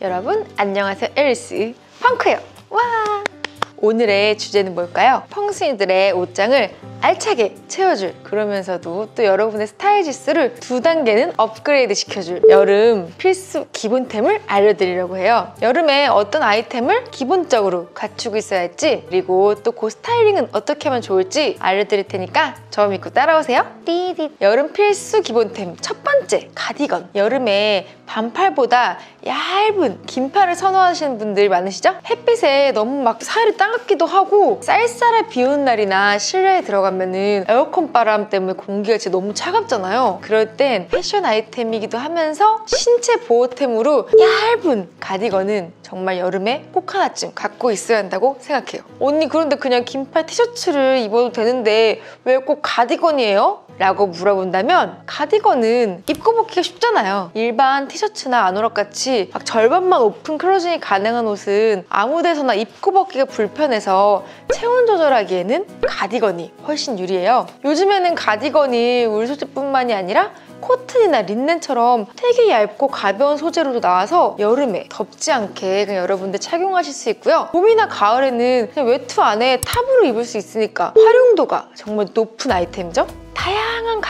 여러분 안녕하세요. 에리스 펑크요. 와! 오늘의 주제는 뭘까요? 펑순이들의 옷장을 알차게 채워줄 그러면서도 또 여러분의 스타일 지수를 두 단계는 업그레이드 시켜줄 여름 필수 기본템을 알려드리려고 해요. 여름에 어떤 아이템을 기본적으로 갖추고 있어야 할지 그리고 또 그 스타일링은 어떻게 하면 좋을지 알려드릴 테니까 저 믿고 따라오세요. 띠디. 여름 필수 기본템 첫 번째 가디건. 여름에 반팔보다 얇은 긴팔을 선호하시는 분들 많으시죠? 햇빛에 너무 막 살이 따갑기도 하고 쌀쌀해 비 오는 날이나 실내에 들어가면 은 에어컨 바람 때문에 공기가 진짜 너무 차갑잖아요. 그럴 땐 패션 아이템이기도 하면서 신체 보호템으로 얇은 가디건은 정말 여름에 꼭 하나쯤 갖고 있어야 한다고 생각해요. 언니 그런데 그냥 긴팔 티셔츠를 입어도 되는데 왜 꼭 가디건이에요? 라고 물어본다면 가디건은 입고 벗기가 쉽잖아요. 일반 티셔츠나 아노락 같이 막 절반만 open closing이 가능한 옷은 아무 데서나 입고 벗기가 불편해서 체온 조절하기에는 가디건이 훨씬 유리해요. 요즘에는 가디건이 울 소재뿐만이 아니라 코튼이나 린넨처럼 되게 얇고 가벼운 소재로도 나와서 여름에 덥지 않게 그냥 여러분들 착용하실 수 있고요. 봄이나 가을에는 그냥 외투 안에 탑으로 입을 수 있으니까 활용도가 정말 높은 아이템이죠.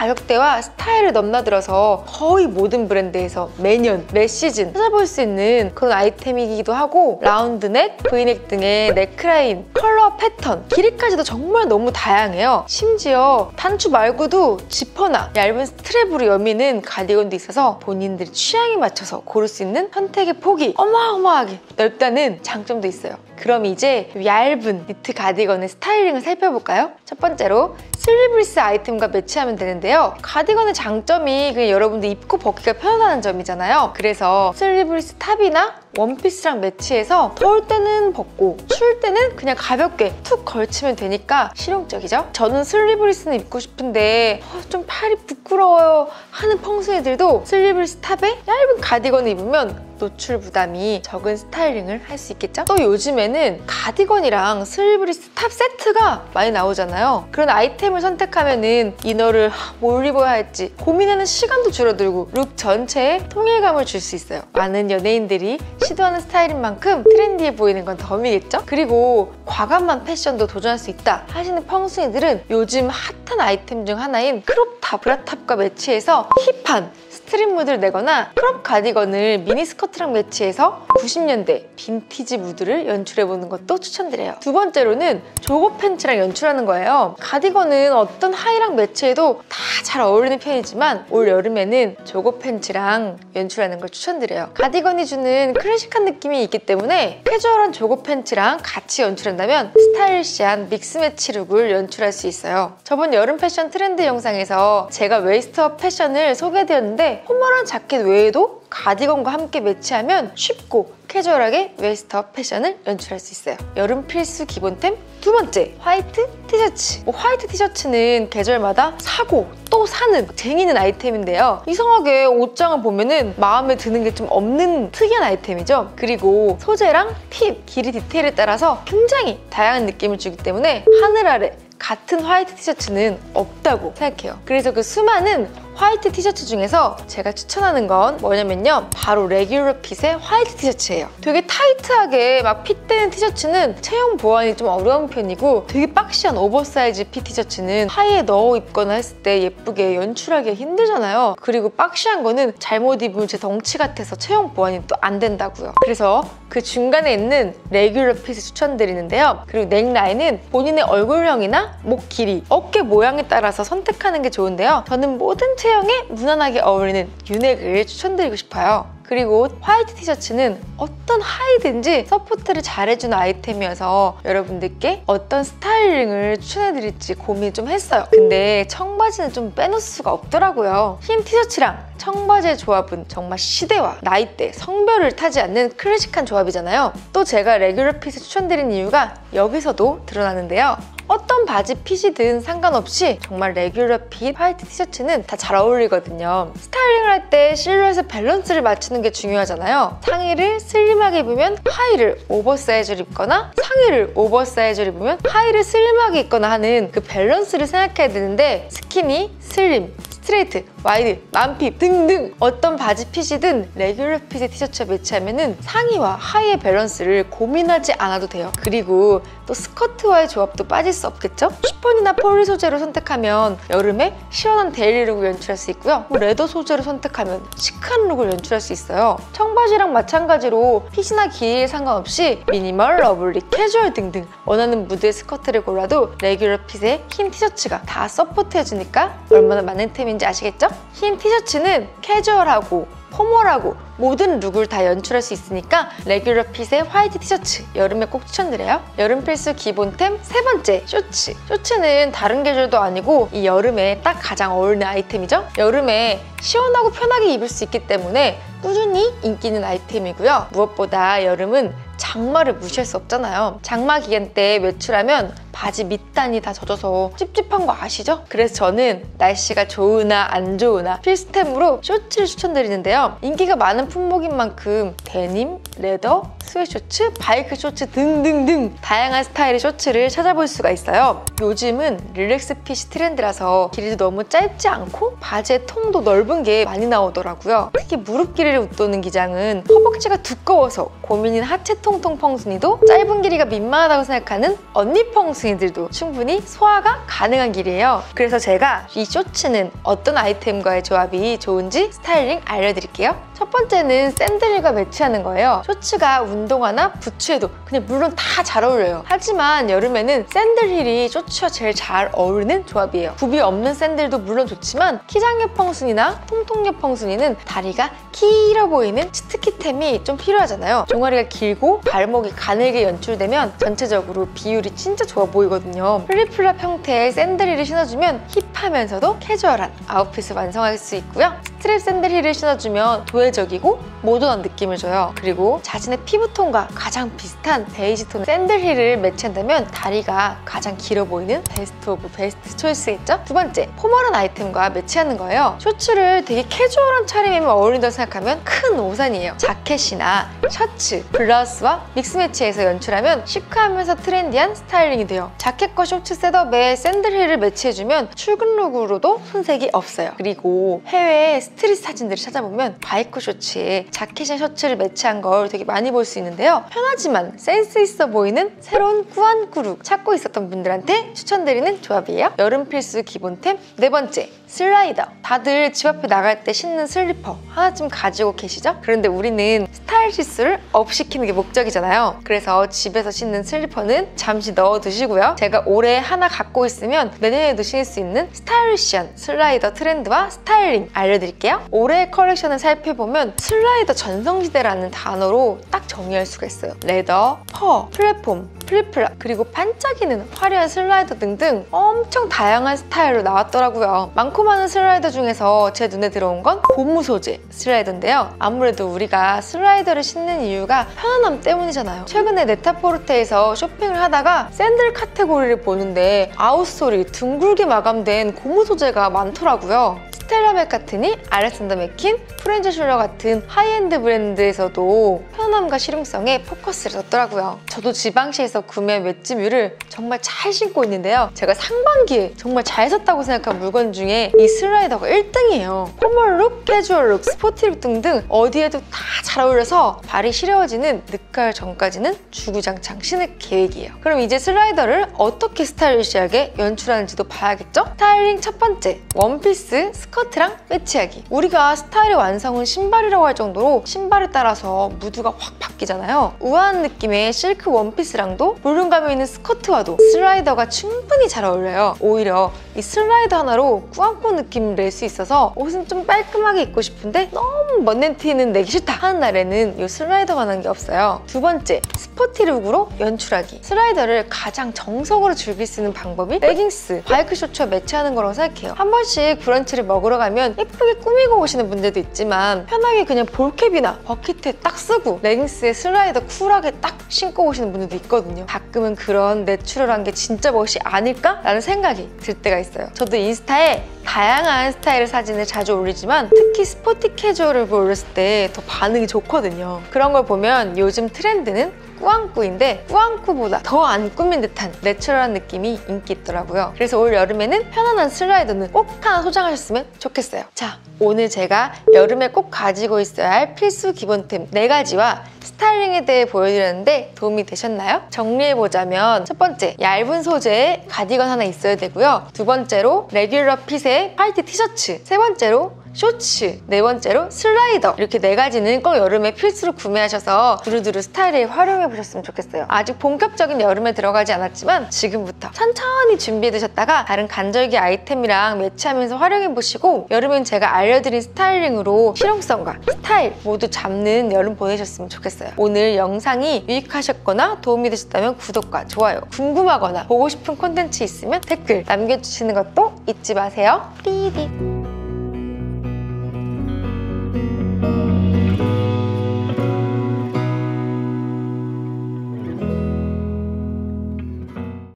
가격대와 스타일을 넘나들어서 거의 모든 브랜드에서 매년, 매 시즌 찾아볼 수 있는 그런 아이템이기도 하고 라운드넥, 브이넥 등의 넥라인, 컬러, 패턴, 길이까지도 정말 너무 다양해요. 심지어 단추 말고도 지퍼나 얇은 스트랩으로 여미는 가디건도 있어서 본인들의 취향에 맞춰서 고를 수 있는 선택의 폭이 어마어마하게 넓다는 장점도 있어요. 그럼 이제 얇은 니트 가디건의 스타일링을 살펴볼까요? 첫 번째로 슬리브리스 아이템과 매치하면 되는데요. 가디건의 장점이 그냥 여러분들 입고 벗기가 편하다는 점이잖아요. 그래서 슬리브리스 탑이나 원피스랑 매치해서 더울 때는 벗고 추울 때는 그냥 가볍게 툭 걸치면 되니까 실용적이죠? 저는 슬리브리스는 입고 싶은데 어, 좀 팔이 부끄러워요 하는 펑순이들도 슬리브리스 탑에 얇은 가디건을 입으면 노출 부담이 적은 스타일링을 할 수 있겠죠? 또 요즘에는 가디건이랑 슬리브리스 탑 세트가 많이 나오잖아요. 그런 아이템을 선택하면 은 inner를 뭘 입어야 할지 고민하는 시간도 줄어들고 룩 전체에 통일감을 줄 수 있어요. 많은 연예인들이 시도하는 스타일인 만큼 trendy해 보이는 건 덤이겠죠? 그리고 과감한 패션도 도전할 수 있다 하시는 펑순이들은 요즘 핫한 아이템 중 하나인 crop top, bra top과 매치해서 hip한 street 무드를 내거나 crop 가디건을 미니 스커트랑 매치해서 90년대 빈티지 무드를 연출해보는 것도 추천드려요. 두 번째로는 jogger 팬츠랑 연출하는 거예요. 가디건은 어떤 하의랑 매치해도 다 잘 어울리는 편이지만 올 여름에는 jogger 팬츠랑 연출하는 걸 추천드려요. 가디건이 주는 클래식한 느낌이 있기 때문에 캐주얼한 jogger 팬츠랑 같이 연출한다면 stylish한 mix match 룩을 연출할 수 있어요. 저번 여름 패션 트렌드 영상에서 제가 waist up 패션을 소개해드렸는데 포멀한 자켓 외에도 가디건과 함께 매치하면 쉽고 캐주얼하게 waist up 패션을 연출할 수 있어요. 여름 필수 기본템 두 번째, 화이트 티셔츠. 뭐 화이트 티셔츠는 계절마다 사고 또 사는 쟁이는 아이템인데요. 이상하게 옷장을 보면은 마음에 드는 게 좀 없는 특이한 아이템이죠. 그리고 소재랑 핏, 길이 디테일에 따라서 굉장히 다양한 느낌을 주기 때문에 하늘 아래 같은 화이트 티셔츠는 없다고 생각해요. 그래서 그 수많은 화이트 티셔츠 중에서 제가 추천하는 건 뭐냐면요. 바로 regular fit의 화이트 티셔츠예요. 되게 타이트하게 막 fit되는 티셔츠는 체형 보완이 좀 어려운 편이고 되게 boxy한 oversize fit 티셔츠는 하의에 넣어 입거나 했을 때 예쁘게 연출하기 힘들잖아요. 그리고 boxy한 거는 잘못 입으면 제 덩치 같아서 체형 보완이 또 안 된다고요. 그래서 그 중간에 있는 regular fit을 추천드리는데요. 그리고 넥라인은 본인의 얼굴형이나 목 길이, 어깨 모양에 따라서 선택하는 게 좋은데요. 저는 모든 체형에 무난하게 어울리는 U neck을 추천드리고 싶어요. 그리고 화이트 티셔츠는 어떤 하의든지 서포트를 잘해주는 아이템이어서 여러분들께 어떤 스타일링을 추천해드릴지 고민 좀 했어요. 근데 청바지는 좀 빼놓을 수가 없더라고요. 흰 티셔츠랑 청바지의 조합은 정말 시대와 나이대, 성별을 타지 않는 클래식한 조합이잖아요. 또 제가 regular fit을 추천드린 이유가 여기서도 드러나는데요. 어떤 바지 fit이든 상관없이 정말 regular fit 화이트 티셔츠는 다 잘 어울리거든요. 스타일링을 할 때 실루엣의 밸런스를 맞추는 게 중요하잖아요. 상의를 슬림하게 입으면 하의를 oversize로 입거나 상의를 oversize로 입으면 하의를 슬림하게 입거나 하는 그 밸런스를 생각해야 되는데 skinny, slim, straight wide, 만핍 등등 어떤 바지 fit이든 regular fit의 티셔츠와 매치하면 상의와 하의의 밸런스를 고민하지 않아도 돼요. 그리고 또 스커트와의 조합도 빠질 수 없겠죠? 시폰이나 폴리 소재로 선택하면 여름에 시원한 daily 룩을 연출할 수 있고요. 뭐 leather 소재로 선택하면 chic한 룩을 연출할 수 있어요. 청바지랑 마찬가지로 fit이나 길이에 상관없이 minimal, lovely, 캐주얼 등등 원하는 무드의 스커트를 골라도 regular fit의 흰 티셔츠가 다 서포트해주니까 얼마나 만능템인지 아시겠죠? 흰 티셔츠는 캐주얼하고 포멀하고 모든 룩을 다 연출할 수 있으니까 regular fit의 화이트 티셔츠 여름에 꼭 추천드려요. 여름 필수 기본템 세 번째 쇼츠. 쇼츠는 다른 계절도 아니고 이 여름에 딱 가장 어울리는 아이템이죠. 여름에 시원하고 편하게 입을 수 있기 때문에 꾸준히 인기 있는 아이템이고요. 무엇보다 여름은 장마를 무시할 수 없잖아요. 장마 기간 때 외출하면 바지 밑단이 다 젖어서 찝찝한 거 아시죠? 그래서 저는 날씨가 좋으나 안 좋으나 필수템으로 쇼츠를 추천드리는데요. 인기가 많은 품목인 만큼 데님, leather, sweat shorts, bike shorts 등등등 다양한 스타일의 쇼츠를 찾아볼 수가 있어요. 요즘은 relax fit이 트렌드라서 길이도 너무 짧지 않고 바지의 통도 넓은 게 많이 나오더라고요. 특히 무릎 길이를 웃도는 기장은 허벅지가 두꺼워서 고민인 하체 통통 펑순이도 짧은 길이가 민망하다고 생각하는 언니 펑순이들도 충분히 소화가 가능한 길이에요. 그래서 제가 이 쇼츠는 어떤 아이템과의 조합이 좋은지 스타일링 알려드릴게요. 첫 번째는 샌들과 매치하는 거예요. 쇼츠가 운동화나 부츠에도 그냥 물론 다 잘 어울려요. 하지만 여름에는 샌들 힐이 쇼츠와 제일 잘 어울리는 조합이에요. 굽이 없는 샌들도 물론 좋지만 키작 옆펑순이나 통통 옆펑순이는 다리가 길어 보이는 치트키템이 좀 필요하잖아요. 종아리가 길고 발목이 가늘게 연출되면 전체적으로 비율이 진짜 좋아 보이거든요. flip-flop 형태의 샌들 힐을 신어주면 hip하면서도 캐주얼한 아웃핏을 완성할 수 있고요. 스트랩 샌들 힐을 신어주면 도회적이고 모던한 느낌을 줘요. 그리고 자신의 피부톤과 가장 비슷한 베이지 톤 샌들 힐을 매치한다면 다리가 가장 길어 보이는 best of best choice겠죠? 두 번째, formal한 아이템과 매치하는 거예요. 쇼츠를 되게 캐주얼한 차림이면 어울린다고 생각하면 큰 오산이에요. 자켓이나 셔츠, 블라우스와 mix match해서 연출하면 시크하면서 트렌디한 스타일링이 돼요. 자켓과 쇼츠 setup에 샌들 힐을 매치해주면 출근 룩으로도 손색이 없어요. 그리고 해외 스트릿 사진들을 찾아보면 바이크 쇼츠에 자켓이나 셔츠를 매치한 걸 되게 많이 볼 수 있는데요. 편하지만 센스 있어 보이는 새로운 꾸안꾸룩 찾고 있었던 분들한테 추천드리는 조합이에요. 여름 필수 기본템 네 번째 slider 다들 집 앞에 나갈 때 신는 슬리퍼 하나쯤 가지고 계시죠? 그런데 우리는 스타일 지수를 up 시키는 게 목적이잖아요. 그래서 집에서 신는 슬리퍼는 잠시 넣어두시고요. 제가 올해 하나 갖고 있으면 내년에도 신을 수 있는 stylish한 slider 트렌드와 스타일링 알려드릴게요. 올해 컬렉션을 살펴보면 slider 전성시대라는 단어로 딱 정의할 수가 있어요. leather, fur, platform, flip-flop 그리고 반짝이는 화려한 slider 등등 엄청 다양한 스타일로 나왔더라고요. 많고 많은 slider 중에서 제 눈에 들어온 건 고무 소재 slider인데요. 아무래도 우리가 slider를 신는 이유가 편안함 때문이잖아요. 최근에 네타포르테에서 쇼핑을 하다가 샌들 카테고리를 보는데 outsole이 둥글게 마감된 고무 소재가 많더라고요. 스텔라 맥카트니, 알렉산더 맥퀸, 프로엔자 슐러 같은 하이엔드 브랜드에서도 편안함과 실용성에 포커스를 뒀더라고요. 저도 지방시에서 구매한 웨지뮤를 정말 잘 신고 있는데요. 제가 상반기에 정말 잘 샀다고 생각한 물건 중에 이 slider가 1등이에요. formal룩, 캐주얼룩, sporty룩 등등 어디에도 다 잘 어울려서 발이 시려워지는 늦가을 전까지는 주구장창 신을 계획이에요. 그럼 이제 slider를 어떻게 stylish하게 연출하는지도 봐야겠죠? 스타일링 첫 번째, 원피스, 스커트 랑 매치하기. 우리가 스타일의 완성은 신발이라고 할 정도로 신발에 따라서 무드가 확 바뀌잖아요. 우아한 느낌의 실크 원피스랑도 볼륨감이 있는 스커트와도 slider가 충분히 잘 어울려요. 오히려 이 slider 하나로 꾸안꾸 느낌을 낼 수 있어서 옷은 좀 깔끔하게 입고 싶은데 너무 멋낸 티는 내기 싫다 하는 날에는 이 slider만 한 게 없어요. 두 번째, sporty 룩으로 연출하기. slider를 가장 정석으로 즐길 수 있는 방법이 레깅스, 바이크 쇼츠와 매치하는 거라고 생각해요. 한 번씩 브런치를 먹 으러 가면 예쁘게 꾸미고 오시는 분들도 있지만 편하게 그냥 ball cap이나 bucket hat 딱 쓰고 레깅스에 slider 쿨하게 딱 신고 오시는 분들도 있거든요. 가끔은 그런 natural한 게 진짜 멋이 아닐까 라는 생각이 들 때가 있어요. 저도 인스타에 다양한 스타일의 사진을 자주 올리지만 특히 sporty 캐주얼을 올렸을 때 더 반응이 좋거든요. 그런 걸 보면 요즘 트렌드는 꾸안꾸인데 꾸안꾸보다 더 안 꾸민 듯한 natural한 느낌이 인기 있더라고요. 그래서 올 여름에는 편안한 slider는 꼭 하나 소장하셨으면 좋겠어요. 자, 오늘 제가 여름에 꼭 가지고 있어야 할 필수 기본템 4가지와 스타일링에 대해 보여드렸는데 도움이 되셨나요? 정리해보자면 첫 번째, 얇은 소재의 가디건 하나 있어야 되고요. 두 번째로 regular fit의 화이트 티셔츠. 세 번째로 쇼츠, 네 번째로 slider 이렇게 네 가지는 꼭 여름에 필수로 구매하셔서 두루두루 스타일에 활용해 보셨으면 좋겠어요. 아직 본격적인 여름에 들어가지 않았지만 지금부터 천천히 준비해 두셨다가 다른 간절기 아이템이랑 매치하면서 활용해 보시고 여름엔 제가 알려드린 스타일링으로 실용성과 스타일 모두 잡는 여름 보내셨으면 좋겠어요. 오늘 영상이 유익하셨거나 도움이 되셨다면 구독과 좋아요, 궁금하거나 보고 싶은 콘텐츠 있으면 댓글 남겨주시는 것도 잊지 마세요. 삐디